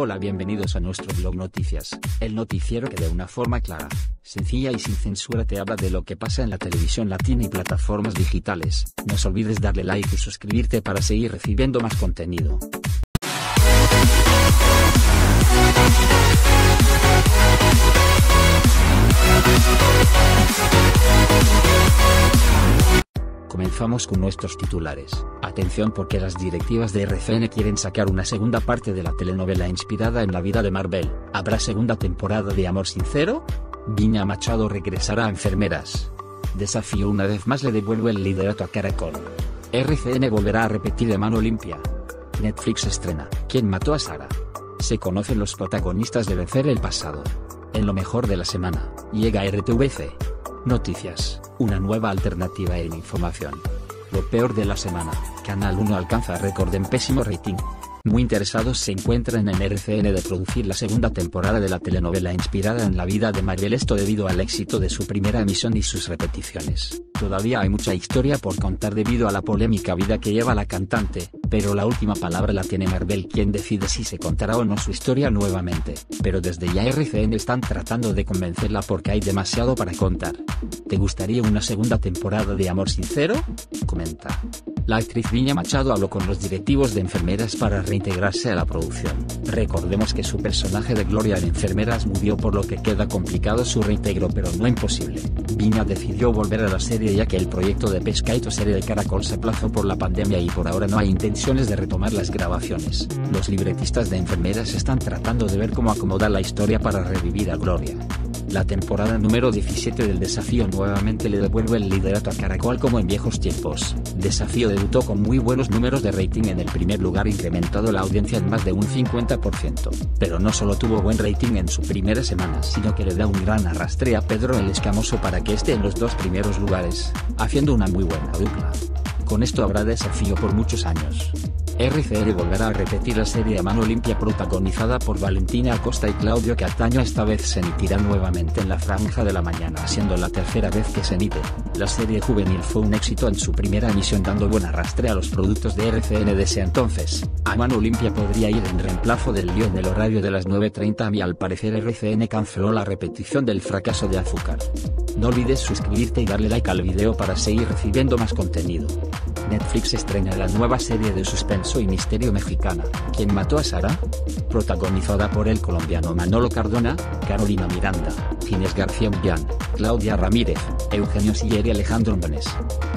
Hola, bienvenidos a nuestro blog Noticias, el noticiero que de una forma clara, sencilla y sin censura te habla de lo que pasa en la televisión latina y plataformas digitales. No olvides darle like y suscribirte para seguir recibiendo más contenido. Comenzamos con nuestros titulares. Atención porque las directivas de RCN quieren sacar una segunda parte de la telenovela inspirada en la vida de Marvel. ¿Habrá segunda temporada de Amor Sincero? Viña Machado regresará a Enfermeras. Desafío una vez más le devuelve el liderato a Caracol. RCN volverá a repetir de mano limpia. Netflix estrena ¿Quién mató a Sara? Se conocen los protagonistas de Vencer el pasado. En lo mejor de la semana, llega RTVC. Noticias, una nueva alternativa en información. Lo peor de la semana, Canal 1 alcanza récord en pésimo rating. Muy interesados se encuentran en RCN de producir la segunda temporada de la telenovela inspirada en la vida de Marvel esto debido al éxito de su primera emisión y sus repeticiones. Todavía hay mucha historia por contar debido a la polémica vida que lleva la cantante, pero la última palabra la tiene Marvel quien decide si se contará o no su historia nuevamente, pero desde ya RCN están tratando de convencerla porque hay demasiado para contar. ¿Te gustaría una segunda temporada de Amor Sincero? Comenta. La actriz Viña Machado habló con los directivos de enfermeras para reintegrarse a la producción. Recordemos que su personaje de Gloria en Enfermeras murió por lo que queda complicado su reintegro pero no imposible. Viña decidió volver a la serie ya que el proyecto de Pescaito serie de Caracol se aplazó por la pandemia y por ahora no hay intenciones de retomar las grabaciones. Los libretistas de Enfermeras están tratando de ver cómo acomodar la historia para revivir a Gloria. La temporada número 17 del desafío nuevamente le devuelve el liderato a Caracol como en viejos tiempos. Desafío debutó con muy buenos números de rating en el primer lugar incrementado la audiencia en más de un 50%. Pero no solo tuvo buen rating en su primera semana sino que le da un gran arrastre a Pedro el Escamoso para que esté en los dos primeros lugares, haciendo una muy buena dupla. Con esto habrá desafío por muchos años. RCR volverá a repetir la serie a mano limpia protagonizada por Valentina Acosta y Claudio Cataño esta vez se emitirá nuevamente en la franja de la mañana siendo la tercera vez que se emite. La serie juvenil fue un éxito en su primera emisión dando buen arrastre a los productos de RCN de ese entonces. A mano limpia podría ir en reemplazo del lío en el horario de las 9.30 y al parecer RCN canceló la repetición del fracaso de Azúcar. No olvides suscribirte y darle like al video para seguir recibiendo más contenido. Netflix estrena la nueva serie de suspenso y misterio mexicana, ¿Quién mató a Sara? Protagonizada por el colombiano Manolo Cardona, Carolina Miranda, Ginés García Millán, Claudia Ramírez, Eugenio Siller y Alejandro Bones.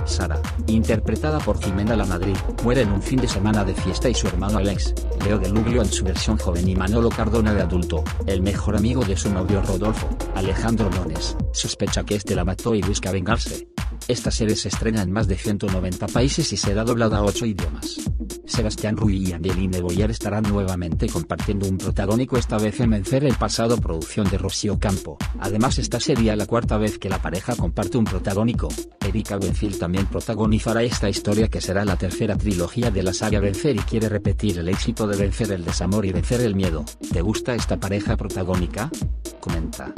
Sara, interpretada por Jimena La Madrid, muere en un fin de semana de fiesta y su hermano Alex, Leo de Luglio en su versión joven y Manolo Cardona de adulto, el mejor amigo de su novio Rodolfo, Alejandro Bones, sospecha que este la mató y busca vengarse. Esta serie se estrena en más de 190 países y será doblada a 8 idiomas. Sebastián Rulli y Angeline Boyer estarán nuevamente compartiendo un protagónico esta vez en Vencer el pasado producción de Rocío Campo. Además esta sería la cuarta vez que la pareja comparte un protagónico. Erika Buenfil también protagonizará esta historia que será la tercera trilogía de la saga Vencer y quiere repetir el éxito de Vencer el desamor y Vencer el miedo. ¿Te gusta esta pareja protagónica? Comenta.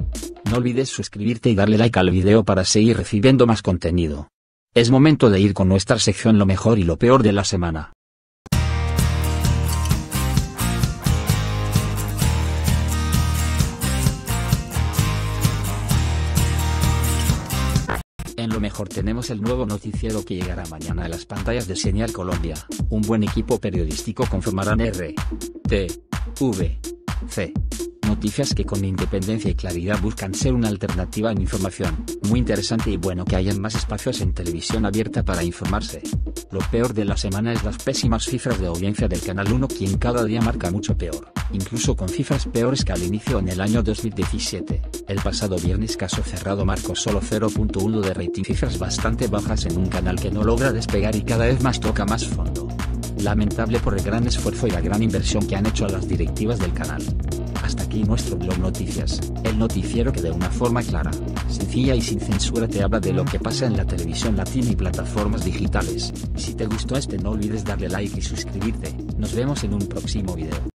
No olvides suscribirte y darle like al video para seguir recibiendo más contenido. Es momento de ir con nuestra sección lo mejor y lo peor de la semana. En lo mejor tenemos el nuevo noticiero que llegará mañana a las pantallas de Señal Colombia. Un buen equipo periodístico conformarán R, T, V, C. Noticias que con independencia y claridad buscan ser una alternativa en información. Muy interesante y bueno que hayan más espacios en televisión abierta para informarse. Lo peor de la semana es las pésimas cifras de audiencia del Canal 1 quien cada día marca mucho peor, incluso con cifras peores que al inicio en el año 2017. El pasado viernes caso cerrado marcó solo 0.1 de rating, cifras bastante bajas en un canal que no logra despegar y cada vez más toca más fondo. Lamentable por el gran esfuerzo y la gran inversión que han hecho las directivas del canal. Hasta aquí nuestro blog Noticias, el noticiero que de una forma clara, sencilla y sin censura te habla de lo que pasa en la televisión latina y plataformas digitales. Si te gustó este no olvides darle like y suscribirte, nos vemos en un próximo video.